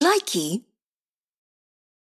Likey